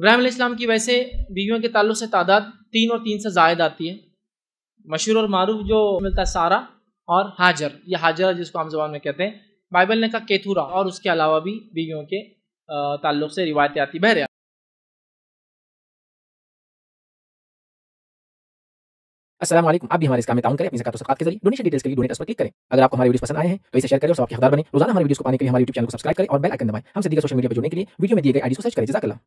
इब्राहिम इस्लाम की वैसे बीवियों के ताल्लुक से तादाद तीन और तीन से जायद आती है। मशहूर और मरूफ जो मिलता है सारा और हाजर, या हाजर जिसको हम जबान में कहते हैं, बाइबल ने कहा केथुरा और उसके अलावा भी बीवियों के ताल्लुक से रिवायतें आती बहर असलम आप भी हमारे इस काम में ताउन करें, अपनी ज़कात के ज़रिए। डोनेशन डिटेल्स के लिए डोनेट पर क्लिक करें। अगर आपको हमारे वीडियो पसंद आए हैं तो इसे शेयर करें और सबके हकदार बने। रोज़ाना हमारे वीडियो को पाने के लिए हमारे यूट्यूब चैनल को सब्सक्राइब करें और बेल आइकन दबाएँ। हमसे दीगर सोशल मीडिया पर जुड़ने के लिए वीडियो में दिए गए आईडी को सर्च करें। जजाकला